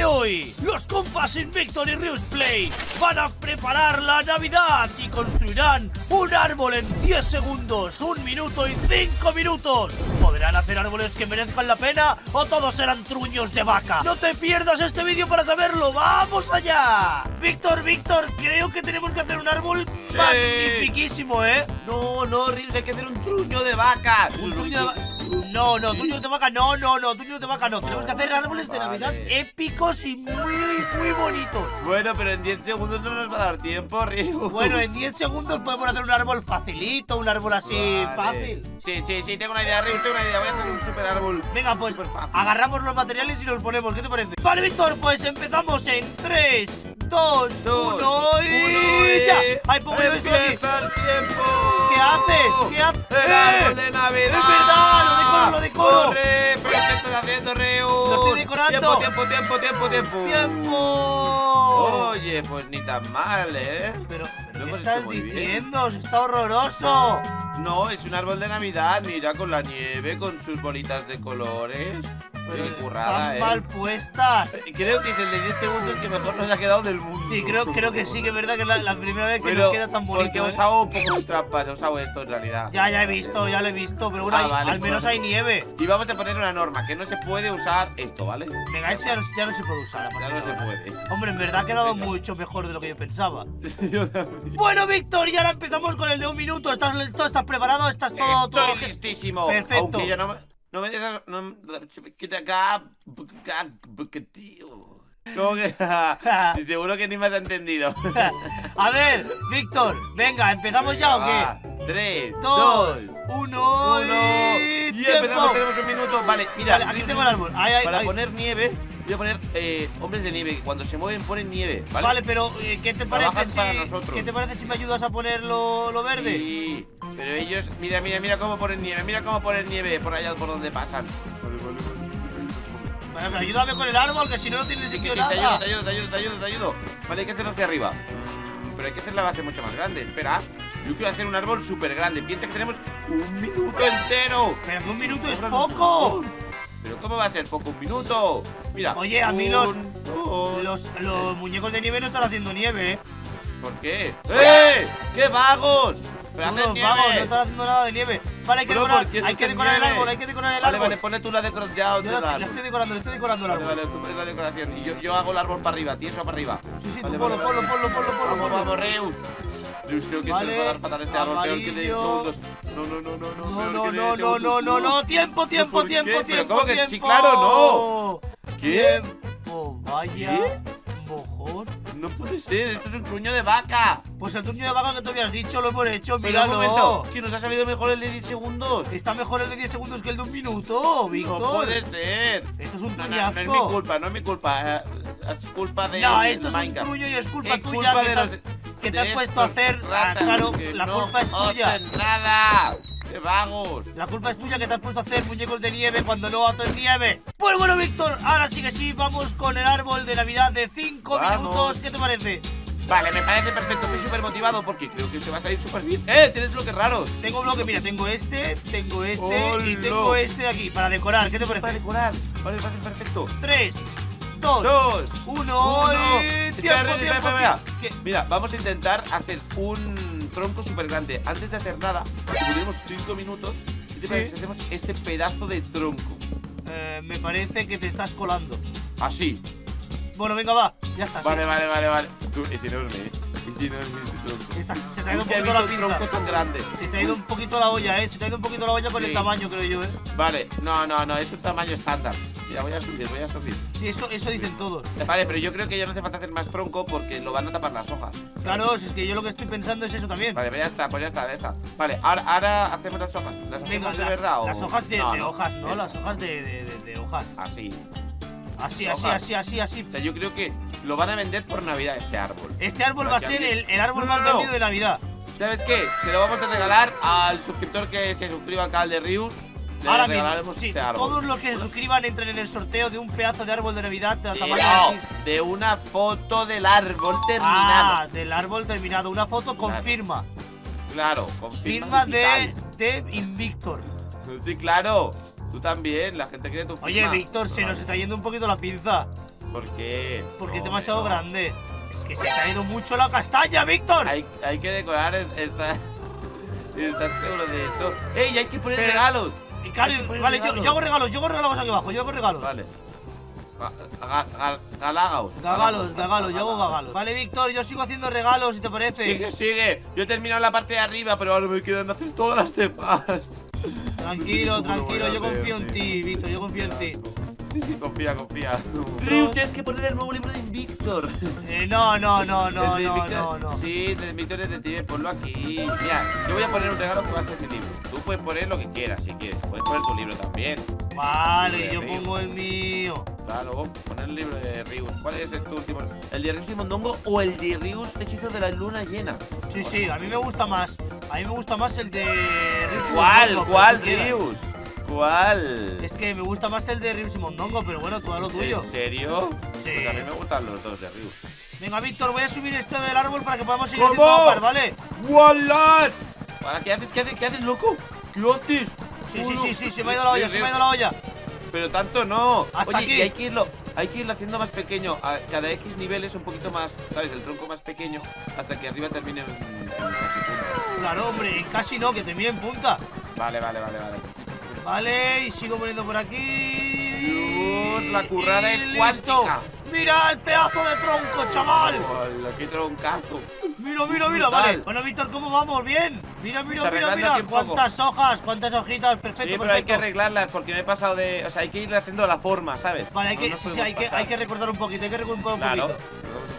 de hoy, los compas Invictor y Rius Play van a preparar la Navidad y construirán un árbol en 10 segundos, 1 minuto y 5 minutos. ¿Podrán hacer árboles que merezcan la pena o todos serán truños de vaca? No te pierdas este vídeo para saberlo, ¡vamos allá! Víctor, Víctor, creo que tenemos que hacer un árbol magnifiquísimo, ¿eh? No, no, Rius, hay que hacer un truño de vaca. Un truño de vaca. No, no, truño de vaca, no, no, no, truño de vaca no. Tenemos que hacer árboles de Vale. Navidad épicos y muy, muy bonitos. Bueno, pero en 10 segundos no nos va a dar tiempo, Rius. Bueno, en 10 segundos podemos hacer un árbol facilito, un árbol así Vale. fácil. Sí, sí, sí, tengo una idea, Rius, tengo una idea. Voy a hacer un super árbol. Venga, pues agarramos los materiales y nos ponemos. ¿Qué te parece? Vale, Víctor, pues empezamos en 3, 2, Dos, 1 y uno y- ya. Ahí pongo yo esto aquí. ¡Empieza el tiempo! ¿Qué haces? ¿Qué haces? ¡El árbol de Navidad! Es verdad, lo decoro, lo decoro. ¡Corre! ¿Pero qué estás haciendo, Rius? Lo estoy decorando. Tiempo, tiempo, tiempo, tiempo, tiempo. ¡Tiempo! Oye, pues ni tan mal, ¿eh? Pero, pero ¿qué estás muy bien. diciendo? ¡Está horroroso! No, es un árbol de Navidad, mira, con la nieve, con sus bolitas de colores. Pero currada, están ¿eh? mal puestas. Creo que es el de 10 segundos que mejor nos ha quedado del mundo. Sí, creo, creo que sí, que es verdad que es la, la primera vez que Pero nos queda tan bonito. Porque he ¿eh? usado un poco de trampas, he usado esto en realidad. Ya, ya he visto, ya lo he visto, pero bueno, Ah, hay- vale, al menos hay nieve. Y vamos a poner una norma, que no se puede usar esto, ¿vale? Venga, eso ya no, ya no se puede usar. Ya no se puede. Hombre, en verdad ha quedado Venga. mucho mejor de lo que yo pensaba. Yo también. Bueno, Víctor, y ahora empezamos con el de un minuto. ¿Estás, listo? ¿Estás preparado? ¿Estás todo, todo? Listísimo. Perfecto. Aunque ya no me, no me dejas. No, me- acá. tío. ¿Cómo que? Sí, seguro que ni me has entendido. A ver, Víctor, venga, ¿empezamos ya o qué? 3, Dos, 2, uno, 1. y Y empezamos, tenemos un minuto. Vale, mira. Vale, aquí tengo el árbol. Ahí, ahí, Para ahí. poner nieve, voy a poner eh, hombres de nieve. Que cuando se mueven ponen nieve, ¿vale? Vale, pero eh, ¿qué te parece si para nosotros. ¿qué te parece si me ayudas a poner lo, lo verde? Sí, pero ellos, mira, mira, mira cómo ponen nieve, mira cómo ponen nieve por allá por donde pasan. Vale, pero ayúdame con el árbol, que si no no tiene Sí, sentido sí, te nada. ayudo, te ayudo, te ayudo, te ayudo, te ayudo. Vale, hay que hacerlo hacia arriba. Pero hay que hacer la base mucho más grande. Espera, yo quiero hacer un árbol súper grande. Piensa que tenemos un minuto entero. Pero que un minuto es poco. Pero ¿cómo va a ser poco? Un minuto. Mira. Oye, a mí los- dos, Los, los muñecos de nieve no están haciendo nieve, ¿eh? ¿Por qué? ¡Eh! ¡Qué vagos! Pero vagos, no están haciendo nada de nieve. Vale, hay que decorar, ¿por qué hay que decorar el árbol, hay que decorar el Vale, árbol. vale, pone tú la decoración. Ya, Yo lo estoy decorando, lo estoy decorando el Vale, árbol. vale, tú pones la decoración y yo, yo hago el árbol para arriba, tieso para arriba. Sí, sí, Vale, tú ponlo, vale, ponlo, vale. ponlo, ponlo, Vamos, vamos, Reus. Reus, creo que Vale, se nos va a dar fatal este árbol peor que de 10 amarillo. segundos. No, no, no, no, no. No, no, no, 10 no, no, no, no, tiempo, tiempo, tiempo, tiempo, ¿cómo que sí, tiempo. claro, ¿Qué? Tiempo, vaya. Mojón. No puede ser, esto es un truño de vaca. Pues el turno de vaca que tú habías dicho lo hemos hecho, Pero un momento, que nos ha salido mejor el de 10 segundos. Está mejor el de 10 segundos que el de un minuto, Víctor. No puede ser. Esto es un No, no, truñazo. no es mi culpa, no es mi culpa. eh, Es culpa de. No, esto es un truño y es culpa Es tuya culpa que, de te has, los- que te de has puesto a hacer. Ah, claro, la no culpa es tuya. nada. ¡Qué vagos! La culpa es tuya que te has puesto a hacer muñecos de nieve cuando no haces nieve. Bueno, bueno, Víctor, ahora sí que sí, vamos con el árbol de Navidad de 5 Vamos. minutos. ¿Qué te parece? Vale, me parece perfecto, estoy súper motivado porque creo que se va a salir súper bien. ¡Eh! Tienes bloques raros. Tengo bloque, mira, tengo este, tengo este y ¡Hola! tengo este de aquí para decorar. ¿Qué te Para parece? decorar. Vale, me parece perfecto. 3, 2, Dos. 1 uno. y tiempo, tiempo, tiempo. Mira, vamos a intentar hacer un tronco súper grande. Antes de hacer nada, como tenemos 5 minutos, ¿qué te parece si hacemos este pedazo de tronco? Eh, me parece que te estás colando. Así. Bueno, venga, va, ya está. sí. Vale, vale, vale, vale. Tú, es enorme, ¿eh? Es enorme este tronco. Se te ha ido un poquito la tronco tan grande. Se te ha ido un poquito la olla, eh. Se te ha ido un poquito la olla con Sí. el tamaño, creo yo, eh. Vale, no, no, no, es un tamaño estándar. Mira, voy a subir, voy a subir. Sí, eso, eso dicen todos. Vale, pero yo creo que ya no hace falta hacer más tronco porque lo van a tapar las hojas. Claro, si es que yo lo que estoy pensando es eso también. Vale, pues ya está, pues ya está, ya está. Vale, ahora, ahora hacemos las hojas. ¿Las hacemos Venga, de las, verdad o...? las hojas de, No, de no. hojas, ¿no? Las hojas de, de, hojas. Así. Así, así, así, así, así. O sea, yo creo que lo van a vender por Navidad este árbol. Este árbol va a ser el, el árbol No, más no. vendido de Navidad. ¿Sabes qué? Se lo vamos a regalar al suscriptor que se suscriba al canal de Rius. Ahora mismo, sí, este árbol. todos los que se suscriban entren en el sorteo de un pedazo de árbol de Navidad de tamaño no, de una foto del árbol Ah, terminado. del árbol terminado. Una foto con Claro. firma. Claro, con Firma de, digital. de Invictor. Sí, claro. Tú también, la gente quiere tu firma. Oye, Víctor, se nos está yendo un poquito la pinza. ¿Por qué? Porque es No, demasiado no. grande. Es que se te ha ido mucho la castaña, Víctor. Hay, hay que decorar esta. ¿Estás seguro de eso? ¡Ey! Hay que poner Pero- regalos. Y vale, yo, hago regalos, yo hago regalos aquí abajo, yo hago regalos. Vale. Ga- ga- ga- Galágaos. Gagalos, gagalos, yo hago gagalos. Vale, Víctor, yo sigo haciendo regalos, si te parece. Sigue, sigue. Yo he terminado la parte de arriba, pero ahora me quedan hacer todas las demás. Tranquilo, tranquilo, yo confío en ti, Víctor, yo confío en ti. Sí, sí, confía, confía. Rius, tienes que poner el nuevo libro de Invictor. Eh, no, no, no, no, no, Invictor- no, no. Sí, de Invictor Detective, ponlo aquí. Mira, yo voy a poner un regalo que va a ser mi libro. Tú puedes poner lo que quieras si quieres. Puedes poner tu libro también. Vale, yo Rius. pongo el mío. Claro, poner el libro de Rius. ¿Cuál es el tu último? ¿El de Rius y Mondongo o el de Rius Hechizo de la Luna Llena? Sí, sí, a mí me gusta más. A mí me gusta más el de Rius y ¿Cuál? Mondongo, ¿Cuál. Rius? Es que me gusta más el de Rius y Mondongo, pero bueno, haz lo tuyo. ¿En serio? Sí. Pues a mí me gustan los dos de Rius. Venga, Víctor, voy a subir esto del árbol para que podamos seguir haciendo mapas, ¿vale? ¡Wallace! ¿Para qué haces? ¿Qué haces? ¿Qué haces, loco? ¿Qué haces? Sí, sí, sí, sí, se me ha ido la olla, se me ha ido la olla. Pero tanto no. Hasta Oye, aquí. y hay que irlo, hay que irlo haciendo más pequeño. A cada X niveles un poquito más, ¿sabes? El tronco más pequeño hasta que arriba termine en, en casi punto. Claro, hombre, casi no, que termine en punta. Vale, vale, vale, vale. Vale, y sigo poniendo por aquí. Dios, la currada Y es listo. cuántica. Mira el pedazo de tronco, chaval. Hola, qué troncazo. Mira, mira, mira, vale. Bueno, Víctor, ¿cómo vamos? ¿Bien? Mira, mira, mira, mira. poco. Cuántas hojas, cuántas hojitas. Perfecto, Sí, pero hay que arreglarlas porque me he pasado de. O sea, hay que irle haciendo la forma, ¿sabes? Vale, hay No que, sí, hay que, hay que recortar un poquito, hay que recortar un Claro, poquito.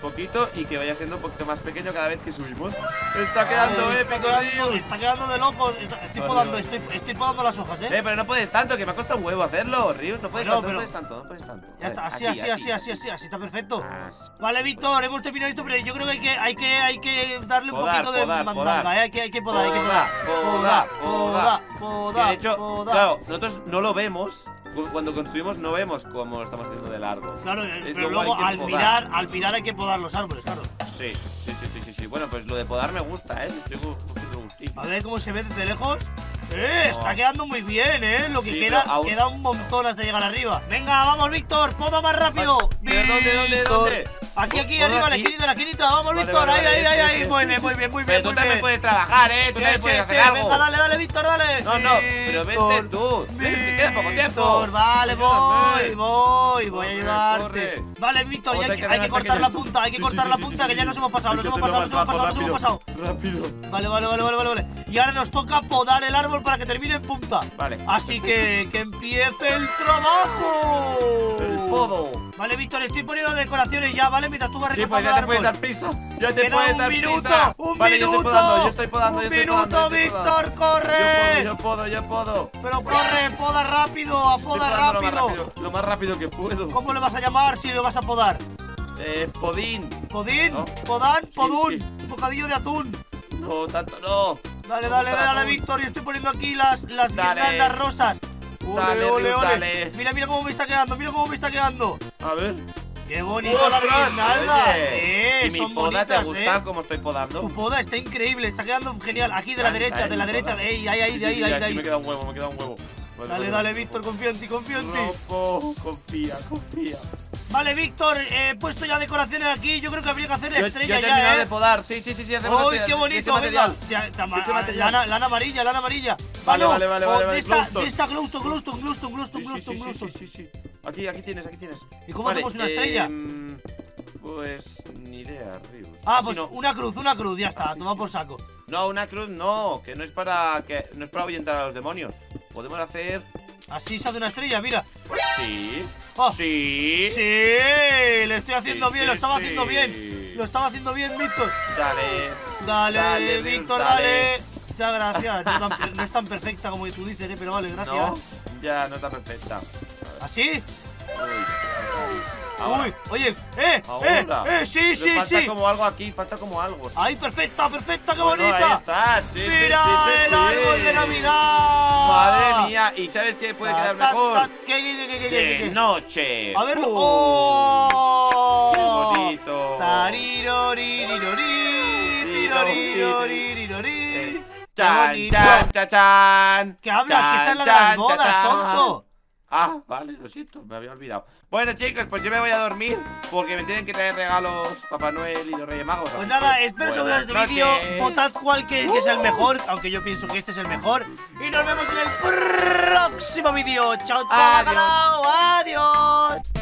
Poquito y que vaya siendo un poquito más pequeño cada vez que subimos. Está quedando Ay, épico, está quedando, está quedando de locos. Estoy podando, estoy, estoy podando las hojas, Eh, ¿eh? pero no puedes tanto, que me ha costado un huevo hacerlo, Rius. No puedes tanto, pero- no puedes tanto, no puedes tanto. Ya está, así, así, así, así, así, así, está perfecto. Así. Vale, Víctor, hemos terminado esto, pero yo creo que hay que, hay que, hay que darle un Podar, poquito de podar. ¿eh? Hay que, hay que podar, hay que podar. Podar, podar, podar, Es que podar, de hecho, podar. claro, nosotros no lo vemos. Cu- Cuando construimos no vemos cómo lo estamos haciendo de largo. Claro, eh, Es pero luego al podar. mirar, al mirar hay que podar los árboles, claro. Sí, sí, sí, sí, sí, sí. Bueno, pues lo de podar me gusta, ¿eh? Estoy. A ver cómo se ve desde lejos. ¡Eh! No. Está quedando muy bien, ¿eh? Lo que Sí, queda, aún- queda un montón hasta llegar arriba. Venga, vamos, Víctor, poda más rápido. ¿De dónde, dónde, dónde? Aquí, aquí, ¿Poda arriba, la esquinita, la esquinita. Vamos, Víctor. ahí, ahí, ahí, Muy bien, muy bien, muy bien. Pero tú también puedes trabajar, ¿eh? Tú también puedes hacer algo. venga, dale, dale, Víctor, dale. No, no, pero vente tú. Que queda poco tiempo. Vale, voy, voy, voy a ayudarte. Vale, Víctor, hay que, cortar la punta, hay que cortar la punta, que ya nos hemos pasado, nos hemos pasado, nos hemos pasado, nos hemos pasado. Rápido. Rápido. Vale, vale, vale, vale, vale, vale. Y ahora nos toca podar el árbol para que termine en punta. Vale. Así que que empiece el trabajo. Vale, Víctor, estoy poniendo decoraciones ya, ¿vale? Mientras tú vas Sí, pues ya te puedes dar prisa. Ya te Queda puedes un dar minuto, prisa. un vale, minuto. yo estoy podando, yo estoy podando, un yo estoy minuto, podando. estoy. Víctor, corre. Yo puedo, yo puedo, yo. Pero corre, poda rápido, a Estoy poda podando Lo más rápido. lo más rápido que puedo. ¿Cómo le vas a llamar si le vas a podar? Eh, podín. ¿Podín? No. ¿Podán? ¿Podún? sí. Bocadillo de atún. No, tanto no. Dale, dale, dale. Víctor. Yo estoy poniendo aquí las, las guirnaldas rosas. Dale, ole, Rius, ole. dale. Mira, mira cómo me está quedando, mira cómo me está quedando. A ver. Qué bonita la ¡Ostras! guirnalda. Oye, Sí, ¿Y mi son poda te bonitas, gusta eh. cómo estoy podando? Tu poda está increíble, está quedando genial. Aquí de la derecha, de la derecha, de ahí, ahí, ahí, de ahí, ahí, de ahí. me queda un huevo, me queda un huevo. Vale, Dale, vale, dale. Víctor, confío en ti, confío en ti. Confía, confía. Vale, Víctor, eh, he puesto ya decoraciones aquí. Yo creo que habría que hacer la Yo, yo estrella he terminado ya, de ¿eh? podar. Sí, sí, sí, sí, hacemos ¡Uy, qué bonito! este Venga, te- Este lana, lana amarilla, lana amarilla. Vale, vale, vale, oh, vale, de vale, esta, de esta glowstone, glowstone, glowstone, glowstone, Sí, sí, glowstone, sí, glowstone. sí, sí. Aquí, aquí tienes, aquí tienes. ¿Y cómo hacemos una estrella? em, pues ni idea, Rius. Ah, pues no. una cruz, una cruz, ya está, Ah, toma por saco. No, una cruz no, que no es para que no es para ahuyentar a los demonios. Podemos hacer Así se hace una estrella, mira. sí. Oh, Sí. Sí, le estoy haciendo Sí, bien, sí, lo estaba sí. haciendo bien. Lo estaba haciendo bien, Víctor. Dale. Dale, Dale, Víctor, dale. dale. Muchas gracias. No, tan- no es tan perfecta como tú dices, eh, pero vale, gracias. No, ya no está perfecta. ¿Así? Uy. Ahora. Uy, oye, eh, Ahora. eh, eh, sí, Pero sí, falta sí. como algo aquí, falta como algo. ¡Ay, perfecta, perfecta, qué Bueno, bonita! Ahí está. Sí, ¡Mira sí, sí, el árbol de Navidad! Madre mía, ¿y sabes qué puede quedar Ta, ta, mejor? ta, ¿Qué, qué, qué, qué, qué, qué, De qué? noche. A verlo. Uh, ¡Oh! ¡Qué bonito! Tariroririrori. Eh, ¡Qué Chan, chan, chan, chan. ¿Qué hablas? Que esa es la de las bodas, tonto. Ah, vale, lo siento, me había olvidado. Bueno, chicos, pues yo me voy a dormir porque me tienen que traer regalos Papá Noel y los Reyes Magos. Pues nada, que, espero que os guste este vídeo. Votad cuál que, que es el mejor, aunque yo pienso que este es el mejor. Y nos vemos en el próximo vídeo. Chao, chao, Adiós. Adiós.